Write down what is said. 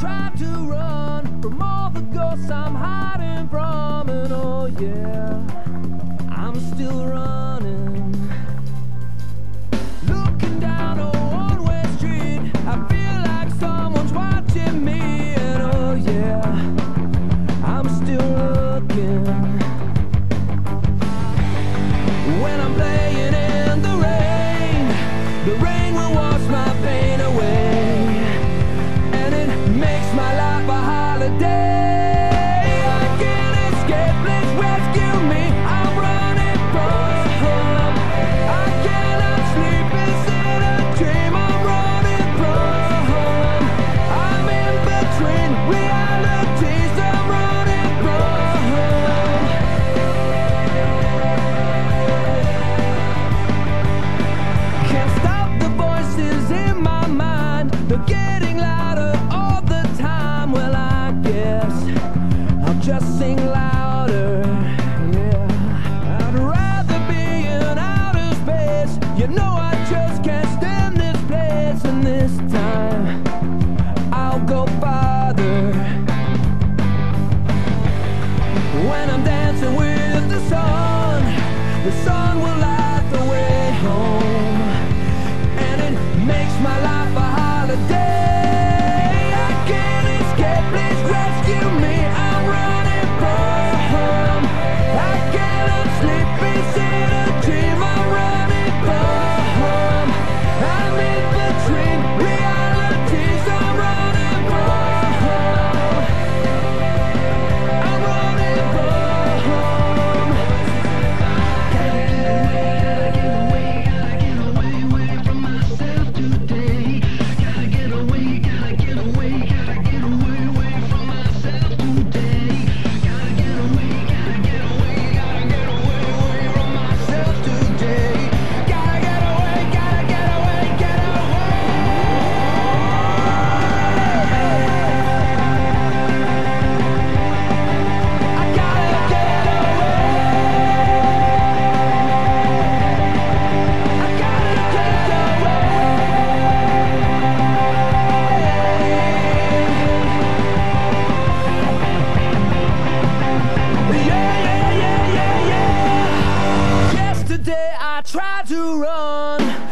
try to run from all the ghosts I'm hiding from, and oh yeah. day. The sun will light the way home And it makes my life a holiday. I can't escape, please rescue me. I'm running from home. I cannot sleep, be try to run.